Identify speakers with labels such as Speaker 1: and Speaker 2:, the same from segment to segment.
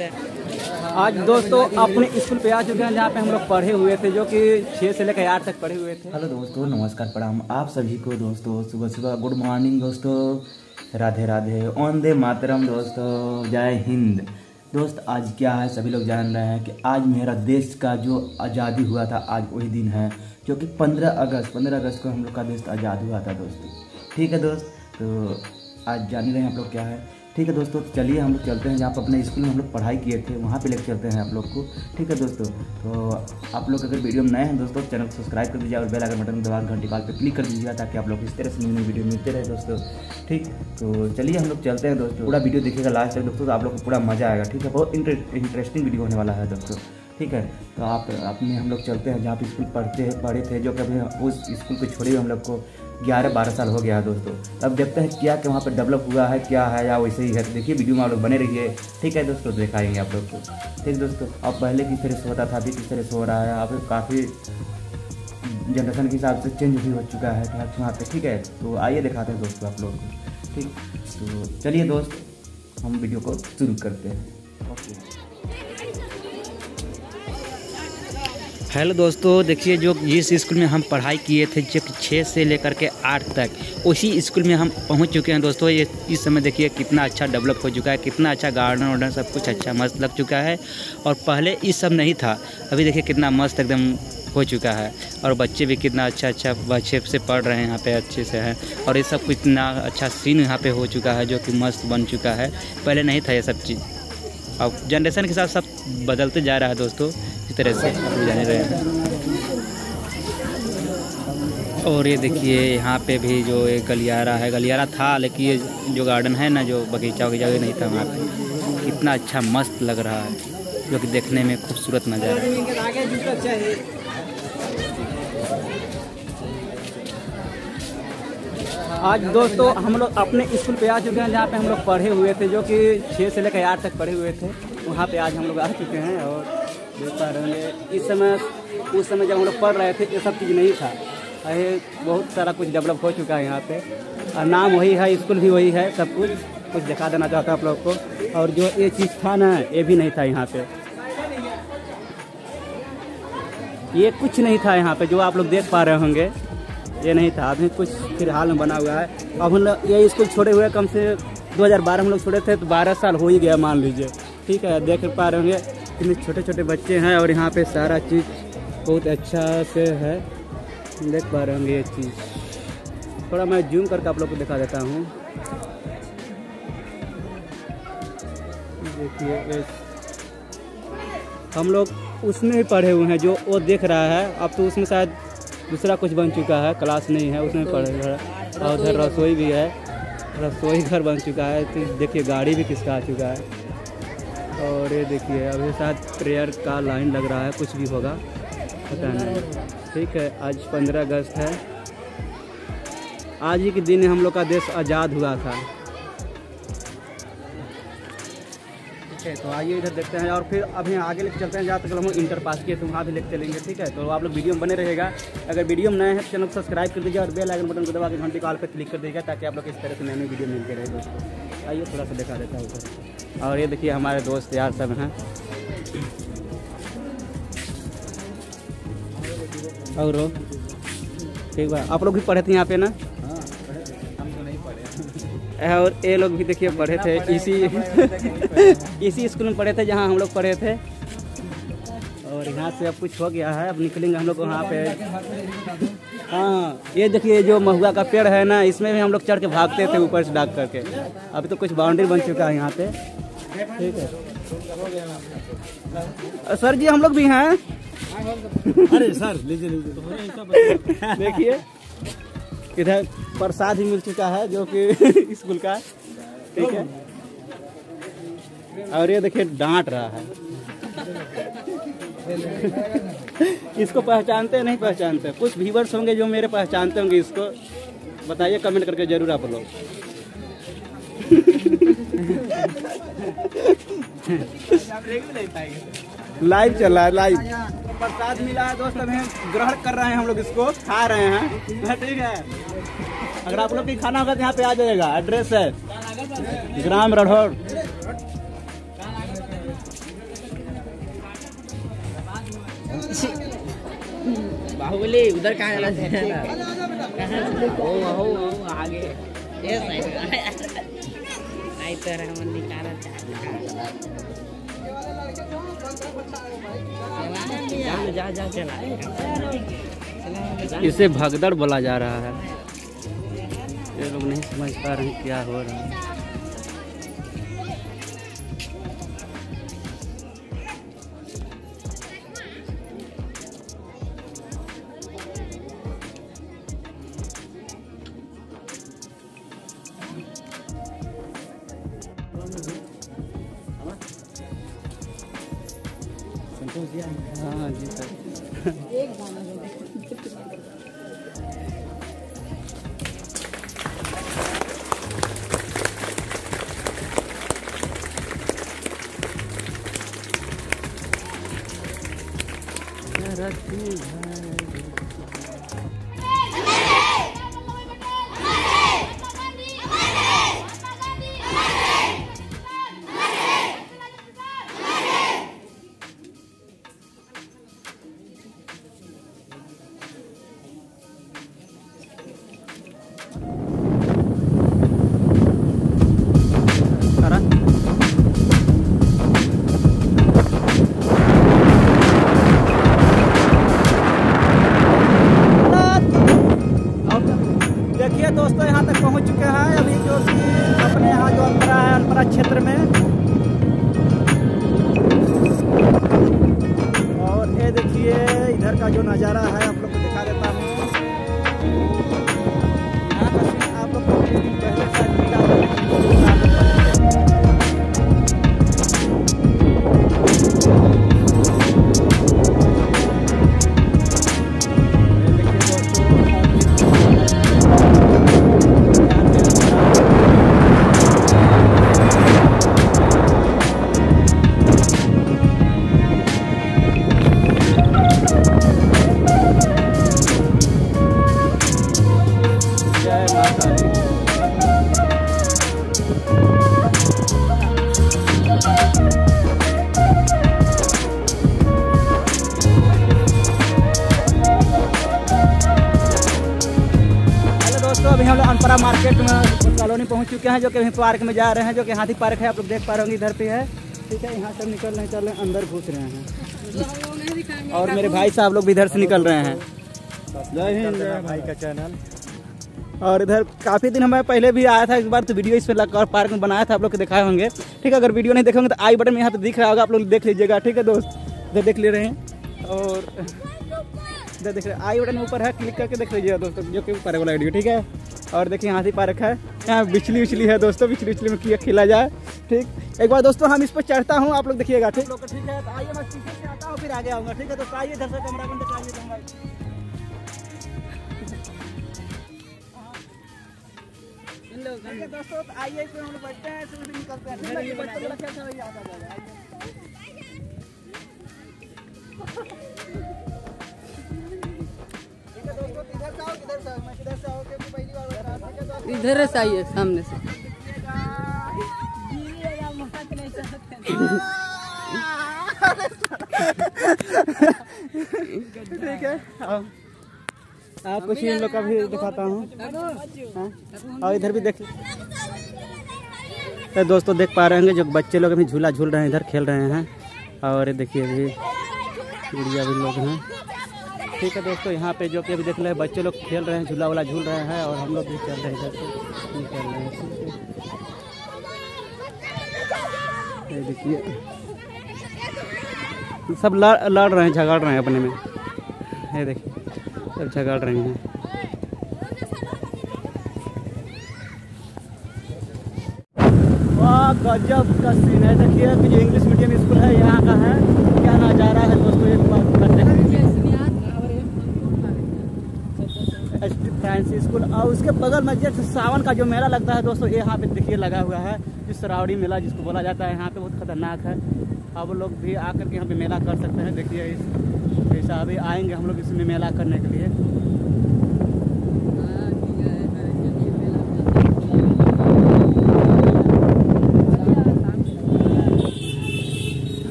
Speaker 1: हैं।
Speaker 2: आज दोस्तों अपने स्कूल पे आ चुके हैं जहाँ पे हम लोग पढ़े हुए थे जो कि छः से लेकर आठ तक पढ़े हुए थे।
Speaker 3: हेलो दोस्तों नमस्कार प्रणाम। आप सभी को दोस्तों सुबह सुबह गुड मॉर्निंग दोस्तों। राधे राधे ओन दे मातरम दोस्तों। जय हिंद। दोस्त आज क्या है? सभी लोग जान रहे हैं कि आज मेरा देश का जो आज़ादी हुआ था आज वही दिन है जो कि 15 अगस्त 15 अगस्त को हम लोग का देश आज़ाद हुआ था दोस्तों। ठीक है दोस्त तो आज जान रहे हैं आप लोग क्या है? ठीक है दोस्तों तो चलिए हम लोग चलते हैं। जहाँ पर अपने स्कूल में हम लोग पढ़ाई किए थे, वहाँ पे लेकर चलते हैं आप लोग को। ठीक है दोस्तों तो आप लोग अगर वीडियो में नए हैं दोस्तों, चैनल को सब्सक्राइब कर दीजिए और बेल आइकन बटन दबा घंटी कॉल पे क्लिक कर दीजिएगा ताकि आप लोग इस तरह से नई वीडियो मिलते रहे दोस्तों। ठीक तो चलिए हम लोग चलते हैं दोस्तों। पूरा वीडियो देखिएगा लास्ट तक दोस्तों तो आप लोग को पूरा मज़ा आएगा। ठीक है, बहुत इंटरेस्टिंग वीडियो होने वाला है दोस्तों। ठीक है तो आप अपने हम लोग चलते हैं। जहाँ पे स्कूल पढ़ते, पढ़े थे, जो कभी उस स्कूल को छोड़े हम लोग को ग्यारह बारह साल हो गया है दोस्तों। अब देखते हैं क्या क्या वहाँ पर डेवलप हुआ है, क्या है, या वैसे ही है। तो देखिए वीडियो में आप लोग बने रहिए। ठीक है दोस्तों, दिखाएँगे आप लोग को। ठीक दोस्तों, अब पहले किस तरह से होता था, अभी किस तरह से हो रहा है। अब काफ़ी जनरेशन के हिसाब से चेंज भी हो चुका है ठीक वहाँ पे। ठीक है तो आइए दिखाते हैं दोस्तों आप लोग को। ठीक तो चलिए दोस्त, हम वीडियो को शुरू करते हैं। ओके
Speaker 1: हेलो दोस्तों, देखिए जो जिस स्कूल में हम पढ़ाई किए थे जब छः से लेकर के आठ तक, उसी स्कूल में हम पहुँच चुके हैं दोस्तों। ये इस समय देखिए कितना अच्छा डेवलप हो चुका है, कितना अच्छा गार्डन वार्डन सब कुछ अच्छा मस्त लग चुका है। और पहले ये सब नहीं था, अभी देखिए कितना मस्त एकदम हो चुका है। और बच्चे भी कितना अच्छा अच्छा बच्चे से पढ़ रहे हैं यहाँ पे, अच्छे से हैं। और ये सब कितना अच्छा सीन यहाँ पे हो चुका है जो कि मस्त बन चुका है। पहले नहीं था ये सब चीज़। अब जनरेशन के साथ सब बदलते जा रहा है दोस्तों। इस तरह से जाने रहे हैं। और ये देखिए, यहाँ पे भी जो एक गलियारा है, गलियारा था, लेकिन ये जो गार्डन है ना, जो बगीचा वगीचा ये नहीं था वहाँ पे। कितना अच्छा मस्त लग रहा है, जो कि देखने में खूबसूरत नज़ारा है।
Speaker 2: आज दोस्तों, हम लोग अपने स्कूल पे आ चुके हैं, जहाँ पे हम लोग पढ़े हुए थे, जो कि छः से लेकर आठ तक पढ़े हुए थे। वहाँ पे आज हम लोग आ चुके हैं और देख पा रहे होंगे इस समय उस समय जब हम लोग पढ़ रहे थे, ये सब चीज़ नहीं था। ये बहुत सारा कुछ डेवलप हो चुका है यहाँ पे। और नाम वही है, स्कूल भी वही है, सब कुछ। कुछ दिखा देना चाहता हूँ आप लोग को। और जो ये चीज़ था ना, ये भी नहीं था यहाँ पे। ये कुछ नहीं था यहाँ पे, जो आप लोग देख पा रहे होंगे। ये नहीं था। अभी कुछ फ़िलहाल में बना हुआ है। अब हम लोग ये स्कूल छोड़े हुए कम से 2012 हम लोग छोड़े थे तो 12 साल हो ही गया, मान लीजिए। ठीक है, देख पा रहे होंगे। कितने छोटे छोटे बच्चे हैं और यहाँ पे सारा चीज़ बहुत अच्छा से है। देख पा रहे होंगे ये चीज़। थोड़ा मैं जूम करके आप लोग को दिखा देता हूँ। देखिए हम लोग उसमें ही पढ़े हुए हैं जो वो देख रहा है। अब तो उसमें शायद दूसरा कुछ बन चुका है, क्लास नहीं है, उसमें पढ़े और उधर रसोई भी है, रसोई घर बन चुका है। तो देखिए, गाड़ी भी किसका आ चुका है। और ये देखिए अभी शायद प्रेयर का लाइन लग रहा है, कुछ भी होगा, पता नहीं। ठीक है, आज पंद्रह अगस्त है। आज ही के दिन हम लोग का देश आज़ाद हुआ था। ठीक है तो आइए इधर देखते हैं और फिर अभी आगे लेके चलते हैं, जहाँ तक हम लोग इंटर पास किए तो वहाँ भी लेके चलेंगे। ठीक है तो आप लोग वीडियो में बने रहेगा अगर वीडियो में नए हैं, चैनल को सब्सक्राइब कर दीजिए और बेल आइकन बटन को दबा के घंटी कॉल पर क्लिक कर दीजिएगा, ताकि आप लोग इस तरह से नए नए वीडियो मिलते रहे दोस्तों। आइए थोड़ा सा दिखा देता हूँ उधर। और ये देखिए हमारे दोस्त यार सब हैं। और ठीक बा। आप लोग भी पढ़े थे यहाँ पे ना? और ये लोग भी देखिए पढ़े थे। इसी इसी स्कूल में पढ़े थे जहाँ हम लोग पढ़े थे। और यहाँ से अब कुछ हो गया है। अब निकलेंगे हम लोग वहाँ पे। हाँ ये देखिए जो महुआ का पेड़ है ना इसमें भी हम लोग चढ़ के भागते थे ऊपर से डाक करके। अभी तो कुछ बाउंड्री बन चुका है यहाँ पे। ठीक है। सर जी हम लोग भी हैं?
Speaker 4: अरे सर लीजिए लीजिए।
Speaker 2: देखिए इधर प्रसाद ही मिल चुका है जो कि स्कूल का ठीक है। और ये देखिए डांट रहा है। इसको पहचानते हैं, नहीं पहचानते? कुछ व्यूवर्स होंगे जो मेरे पहचानते होंगे इसको। बताइए कमेंट करके ज़रूर आप लोग। लाइव चल रहा है लाइव प्रसाद मिला है दोस्त हमें ग्रहण कर रहे हैं हम लोग इसको, खा रहे हैं। ठीक है। अगर आप लोग की खाना होगा तो यहाँ पे आ जाएगा एड्रेस है। ग्राम रढ़ोर।
Speaker 5: बाहुबली, उधर कहाँ जाना चाहिए आगे। आई तो निकाला जा जा, चला।
Speaker 2: इसे भगदड़ बोला जा रहा है। ये लोग नहीं समझ पा रहे क्या हो रहा है। हाँ जी सर। जो अपने यहाँ जो अंतरा है अनपरा क्षेत्र में। और ये देखिए, इधर का जो नज़ारा है दोस्तों अभी हम लोग अनपरा मार्केट में कॉलोनी पहुँच चुके हैं जो कि अभी पार्क में जा रहे हैं जो कि हाथी पार्क है आप लोग देख पा रहे होंगे इधर पे है। ठीक है यहाँ से निकल रहे चल रहे हैं अंदर घुस रहे हैं। और मेरे भाई साहब लोग भी इधर से निकल रहे हैं।
Speaker 4: जय हिंद भाई का चैनल।
Speaker 2: और इधर काफ़ी दिन हमें पहले भी आया था इस बार तो वीडियो इस पर लगा पार्क में बनाया था आप लोग को दिखाए होंगे। ठीक है अगर वीडियो नहीं देखेंगे तो आई बटन में यहाँ पे दिख रहा होगा आप लोग देख लीजिएगा। ठीक है दोस्त इधर देख ले रहे हैं। और इधर देख रहे हैं आई बटन ऊपर है क्लिक करके देख लीजिएगा दोस्तों जो कि ऊपर है वाला वीडियो ठीक है? और देखिए हाथी पार्क है यहाँ बिजली उछली है दोस्तों बिजली उछली में किया खिला जाए ठीक? एक बार दोस्तों हम इस पर चढ़ता हूँ आप लोग देखिएगा ठीक? ठीक है तो आइए मैं पीछे से आता हूँ फिर आगे आऊँगा ठीक है? दोस्तों आइए इधर से कैमरा बंद दोस्तों तो आइए हम लोग बैठते हैं निकलते हैं। इधर से
Speaker 5: आइए सामने से।
Speaker 2: ठीक है आओ। आपको इन लोग का भी दिखाता हूँ। हाँ? और इधर भी देख तो दोस्तों देख पा रहे होंगे जो बच्चे लोग अभी झूला झूल रहे हैं इधर खेल रहे हैं। और ये देखिए अभी गुड़िया भी लोग हैं। ठीक है दोस्तों, यहाँ पे जो कि अभी देख रहे हैं, बच्चे लोग खेल रहे हैं, झूला वाला झूल रहे हैं और हम लोग भी चल रहे हैं इधर रहे हैं। देखिए। सब लड़ लड़ रहे हैं, झगड़ रहे हैं अपने में। ये देखिए, सब झगड़ रहे हैं। गजब का सीन है। देखिए जो इंग्लिश मीडियम स्कूल है, यहाँ का है। क्या नज़ारा है दोस्तों, एक बार करते हैं फ्रांसी स्कूल। और उसके बगल में जैसे सावन का जो मेला लगता है दोस्तों, ये यहाँ पे देखिए लगा हुआ है जो सरावड़ी मेला जिसको बोला जाता है, यहाँ पे बहुत खतरनाक है। अब लोग भी आकर के यहाँ पे मेला कर सकते हैं। देखिए इस ऐसा अभी आएँगे हम लोग इसमें मेला करने के लिए।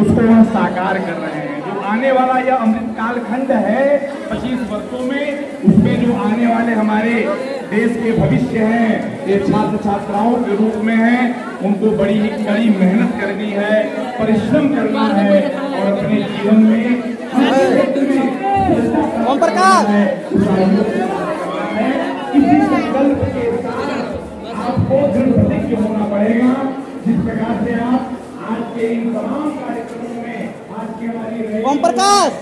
Speaker 6: उसको हम साकार कर रहे हैं। आने वाला यह अमृत काल खंड है पच्चीस वर्षों में उसमें जो आने वाले हमारे देश के भविष्य हैं ये छात्र छात्राओं के रूप में हैं उनको बड़ी ही कड़ी मेहनत करनी है परिश्रम करना है और अपने जीवन में ओम प्रकाश! इसी संकल्प के साथ आपको दृढ़ प्रतिज्ञ होना पड़ेगा जिस प्रकार से आप आज के इन तमाम कार्यक्रमों ओम प्रकाश।